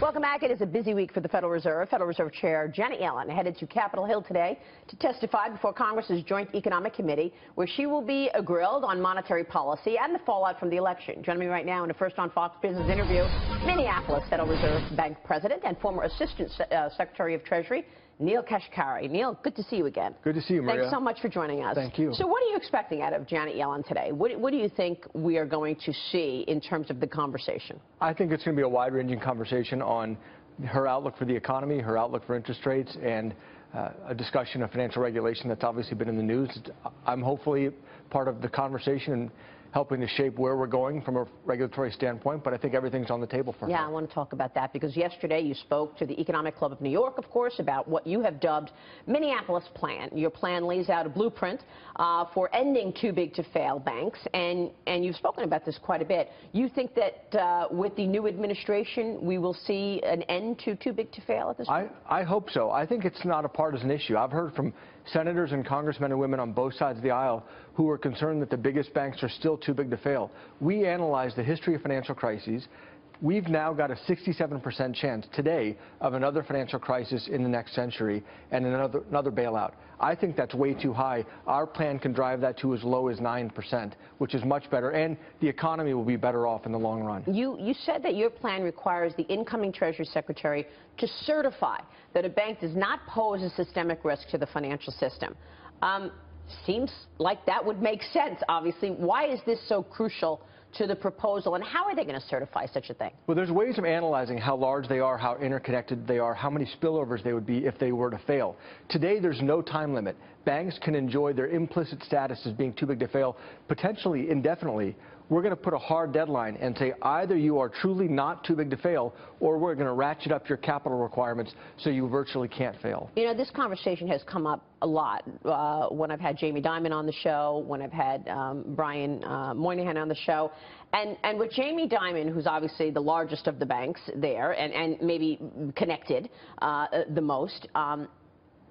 Welcome back. It is a busy week for the Federal Reserve. Federal Reserve Chair Janet Yellen headed to Capitol Hill today to testify before Congress's Joint Economic Committee, where she will be grilled on monetary policy and the fallout from the election. Joining me right now in a First on Fox Business interview, Minneapolis Federal Reserve Bank President and former Assistant uh, Secretary of Treasury, Neel Kashkari. Neel, good to see you again. Good to see you, Maria. Thanks so much for joining us. Thank you. So what are you expecting out of Janet Yellen today? What, what do you think we are going to see in terms of the conversation? I think it's going to be a wide-ranging conversation on her outlook for the economy, her outlook for interest rates, and uh, a discussion of financial regulation that's obviously been in the news. I'm hopefully part of the conversation helping to shape where we're going from a regulatory standpoint, but I think everything's on the table for yeah, her. Yeah, I want to talk about that because yesterday you spoke to the Economic Club of New York, of course, about what you have dubbed Minneapolis Plan. Your plan lays out a blueprint uh, for ending too big to fail banks, and, and you've spoken about this quite a bit. You think that uh, with the new administration, we will see an end to too big to fail at this point? I, I hope so. I think it's not a partisan issue. I've heard from senators and congressmen and women on both sides of the aisle who are concerned that the biggest banks are still too big to fail. We analyzed the history of financial crises. We've now got a 67% chance today of another financial crisis in the next century and another, another bailout. I think that's way too high. Our plan can drive that to as low as 9%, which is much better, and the economy will be better off in the long run. You, you said that your plan requires the incoming Treasury Secretary to certify that a bank does not pose a systemic risk to the financial system. Um, seems like that would make sense, obviously. Why is this so crucial to the proposal, and how are they going to certify such a thing? Well, there's ways of analyzing how large they are, how interconnected they are, how many spillovers they would be if they were to fail. Today, there's no time limit. Banks can enjoy their implicit status as being too big to fail, potentially indefinitely, we're going to put a hard deadline and say either you are truly not too big to fail or we're going to ratchet up your capital requirements so you virtually can't fail. You know, this conversation has come up a lot uh, when I've had Jamie Dimon on the show, when I've had um, Brian uh, Moynihan on the show. And, and with Jamie Dimon, who's obviously the largest of the banks there and, and maybe connected uh, the most, um,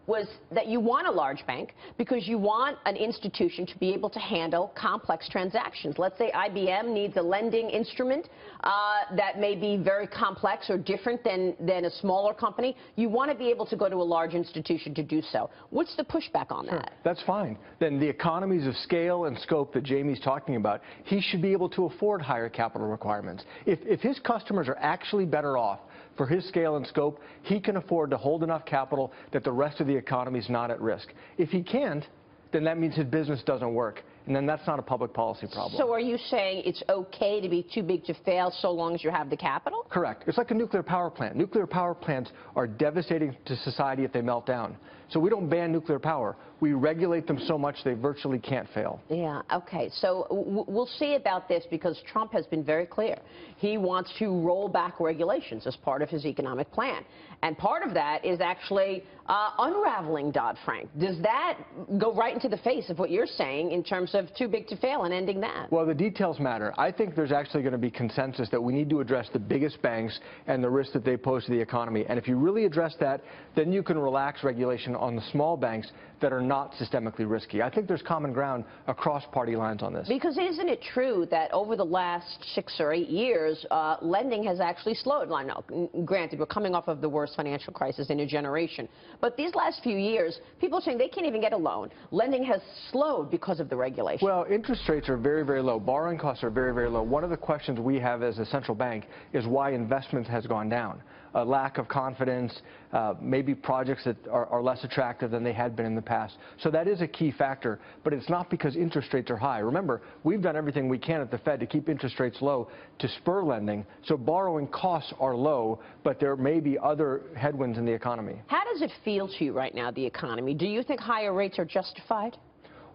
was that you want a large bank because you want an institution to be able to handle complex transactions. Let's say IBM needs a lending instrument uh, that may be very complex or different than, than a smaller company. You want to be able to go to a large institution to do so. What's the pushback on sure. that? That's fine. Then the economies of scale and scope that Jamie's talking about, he should be able to afford higher capital requirements. If, if his customers are actually better off for his scale and scope, he can afford to hold enough capital that the rest of the economy is not at risk. If he can't, then that means his business doesn't work. And then that's not a public policy problem. So are you saying it's okay to be too big to fail so long as you have the capital? Correct. It's like a nuclear power plant. Nuclear power plants are devastating to society if they melt down. So we don't ban nuclear power. We regulate them so much they virtually can't fail. Yeah, okay. So we'll see about this because Trump has been very clear. He wants to roll back regulations as part of his economic plan. And part of that is actually uh, unraveling Dodd-Frank. Does that go right into the face of what you're saying in terms of too big to fail and ending that? Well, the details matter. I think there's actually going to be consensus that we need to address the biggest banks and the risk that they pose to the economy. And if you really address that, then you can relax regulation on the small banks that are not systemically risky. I think there's common ground across party lines on this. Because isn't it true that over the last six or eight years, uh, lending has actually slowed? Now, granted, we're coming off of the worst financial crisis in a generation. But these last few years, people are saying they can't even get a loan. Lending has slowed because of the regulation. Well, interest rates are very, very low. Borrowing costs are very, very low. One of the questions we have as a central bank is why investment has gone down a lack of confidence, uh, maybe projects that are, are, less attractive than they had been in the past. So that is a key factor, but it's not because interest rates are high. Remember, we've done everything we can at the Fed to keep interest rates low to spur lending, so borrowing costs are low, but there may be other headwinds in the economy. How does it feel to you right now, the economy? Do you think higher rates are justified?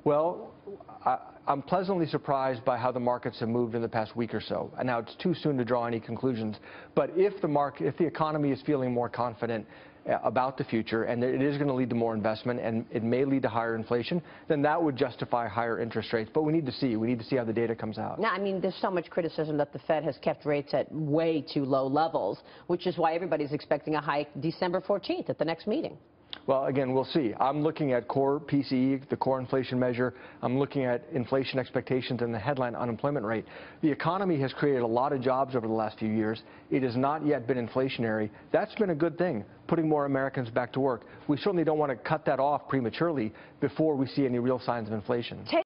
Well, I, am pleasantly surprised by how the markets have moved in the past week or so. And now it's too soon to draw any conclusions. But if the market, if the economy is feeling more confident uh, about the future and it is going to lead to more investment and it may lead to higher inflation, then that would justify higher interest rates. But we need to see. We need to see how the data comes out. Now, I mean, there's so much criticism that the Fed has kept rates at way too low levels, which is why everybody's expecting a hike December 14th at the next meeting. Well, again, we'll see. I'm looking at core PCE, the core inflation measure. I'm looking at inflation expectations and the headline unemployment rate. The economy has created a lot of jobs over the last few years. It has not yet been inflationary. That's been a good thing, putting more Americans back to work. We certainly don't want to cut that off prematurely before we see any real signs of inflation.